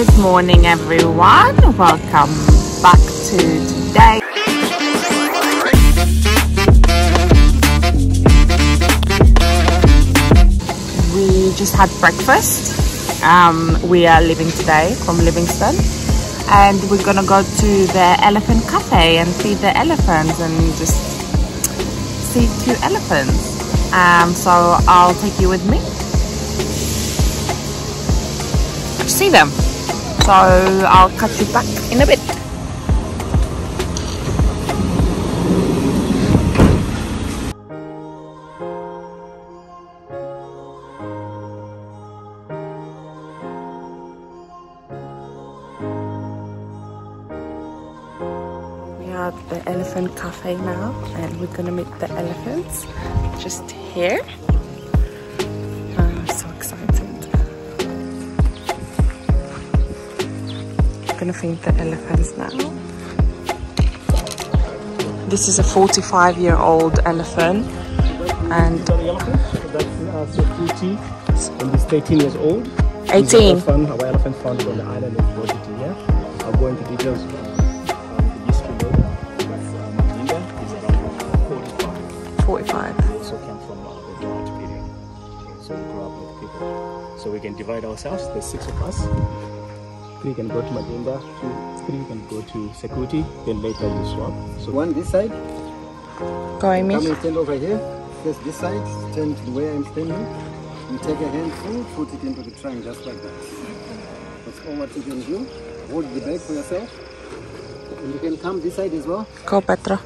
Good morning everyone. Welcome back to today. We just had breakfast. Um, we are leaving today from Livingstone and we're gonna go to the elephant cafe and feed the elephants and just see two elephants. Um, so I'll take you with me. See them. So I'll catch you back in a bit. We are at the elephant cafe now and we're gonna meet the elephants just here. Gonna feed the elephants now. This is a 45 year old elephant and elephant. That's and he's 13 years old. 18. Our, fun, our elephant founded on the island of Botiti here. I'll go into details um, the history later. But um, Linda is around 45. 45. Also came from uh, the period. So we grew up with people. So we can divide ourselves. There's six of us. Three can go to Madinda, two, three can go to Sekuti, then later you swap. So One this side, Going me? come and stand over here. Face this side, stand to where I'm standing. You take a handful, put it into the trunk just like that. That's all what you can do. Hold the bag for yourself. And you can come this side as well. Go Petra.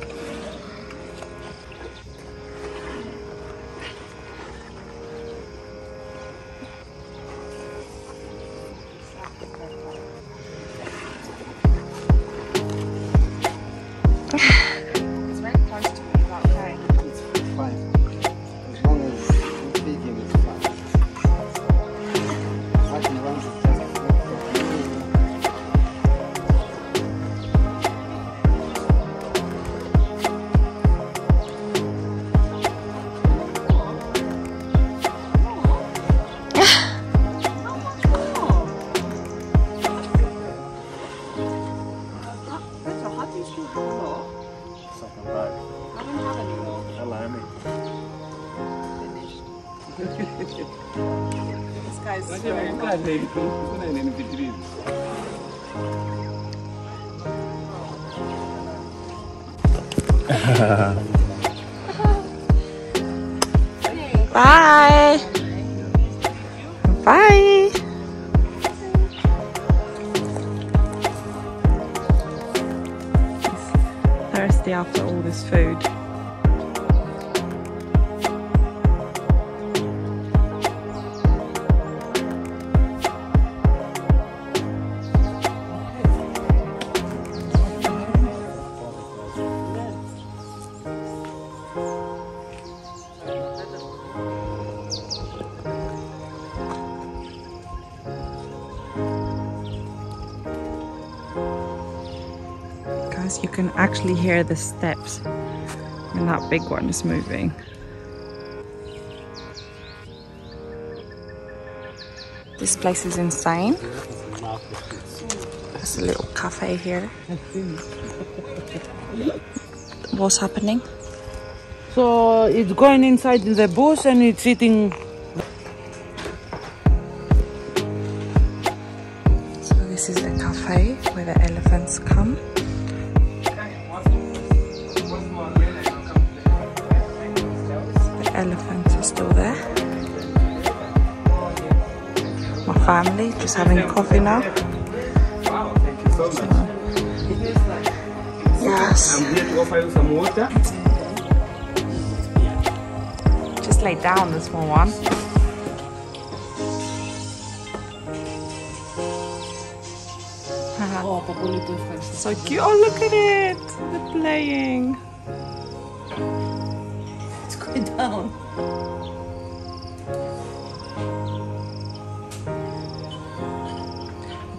This guy's Bye. Bye. Thirsty after all this food. Can actually hear the steps when that big one is moving. This place is insane. There's a little cafe here. What's happening? So it's going inside the bush and it's eating. So this is the cafe where the elephants come. Family just having coffee now. Yes. I'm here to offer you some water. Just lay down the small one. Uh-huh. so cute. Oh, look at it. They're playing. It's going down.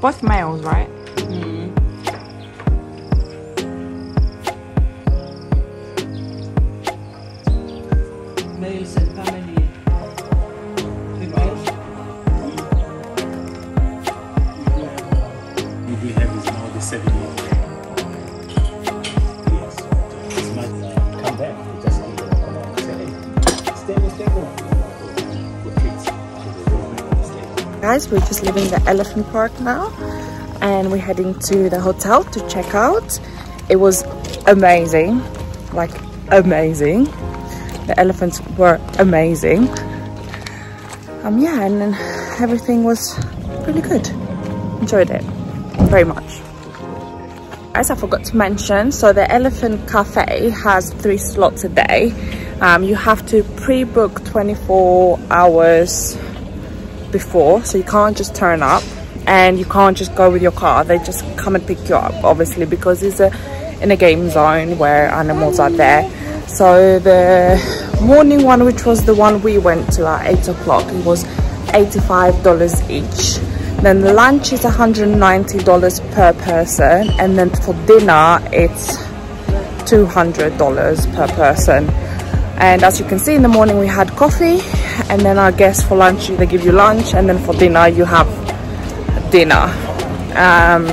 Both males, right? Hmm. Males and family. Guys, we're just leaving the elephant park now and we're heading to the hotel to check out. It was amazing, like amazing. The elephants were amazing. Um, yeah, and then everything was really good. Enjoyed it very much. As I forgot to mention, so the Elephant Cafe has three slots a day. Um, you have to pre-book 24 hours before, so you can't just turn up and you can't just go with your car. They just come and pick you up, obviously, because it's a, in a game zone where animals are there. So the morning one, which was the one we went to at 8 o'clock, it was $85 each. Then the lunch is $190 per person, and then for dinner it's $200 per person. And as you can see, in the morning we had coffee, and then I guess for lunch they give you lunch, and then for dinner you have dinner. Um,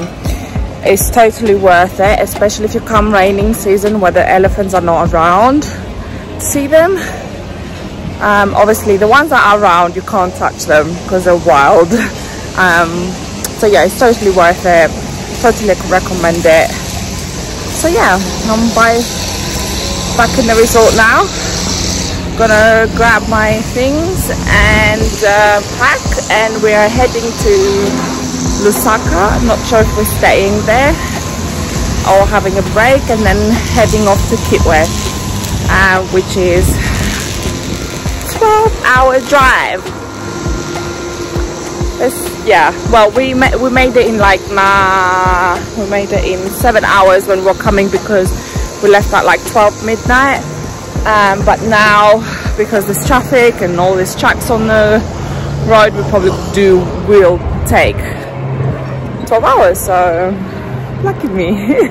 it's totally worth it, especially if you come raining season where the elephants are not around to see them. Um, obviously, the ones that are around, you can't touch them because they're wild. Um, so yeah, it's totally worth it. Totally recommend it. So yeah, I'm by back in the resort now. Gonna grab my things and uh, pack, and we are heading to Lusaka. Not sure if we're staying there or having a break, and then heading off to Kitwe, uh, which is 12 hour drive. It's, yeah, well, we ma we made it in like nah, we made it in seven hours when we were coming because we left at like 12 midnight. Um, but now, because there's traffic and all these trucks on the road, we probably do will take 12 hours. So lucky me.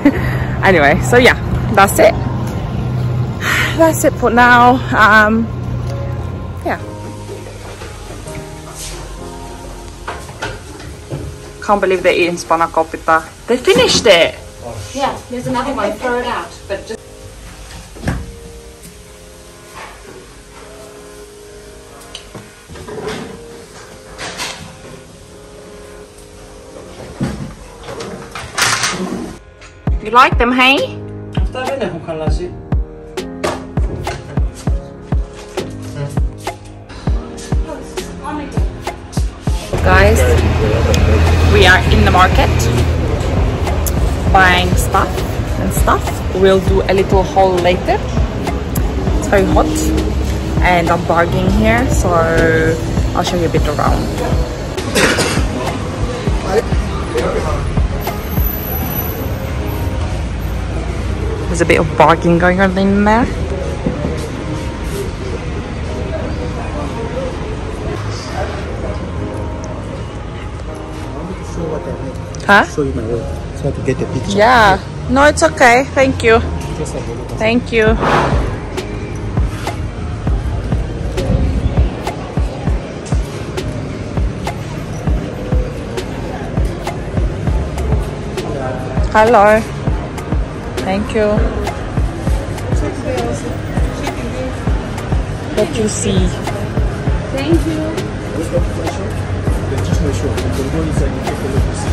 anyway, so yeah, that's it. That's it for now. Um, yeah. Can't believe they're eating spanakopita. They finished it. Yeah, there's another one. Throw it out. But just You like them, hey? Guys, we are in the market buying stuff and stuff. We'll do a little haul later. It's very hot and I'm bargaining here, so I'll show you a bit around. There's a bit of bargaining going on in there. Huh? Show you my work. So I to get a picture. Yeah. No, it's okay. Thank you. Thank you. Hello. Thank you. What you see? thank you. Let's just make sure. We can go inside and take a look and see.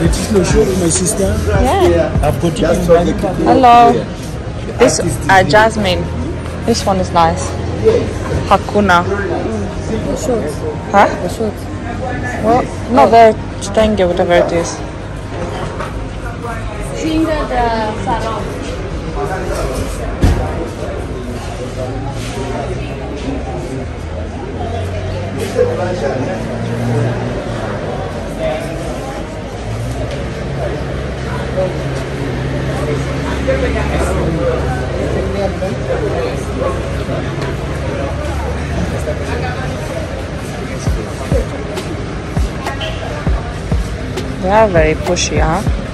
Let's just make sure, my sister. Yeah. I've got you in. Hello. This uh, Jasmine. This one is nice. Hakuna. Huh? Well, no, the Stenge, whatever it is. Finger the Pharaoh. They are very pushy, huh?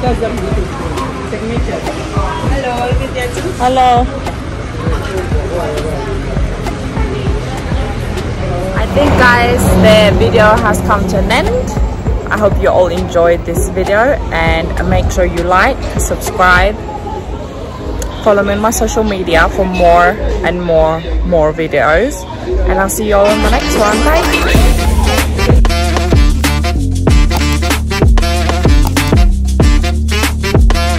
Hello, Hello. I think guys, the video has come to an end. I hope you all enjoyed this video and make sure you like, subscribe, follow me on my social media for more and more, more videos. And I'll see you all in the next one. Bye.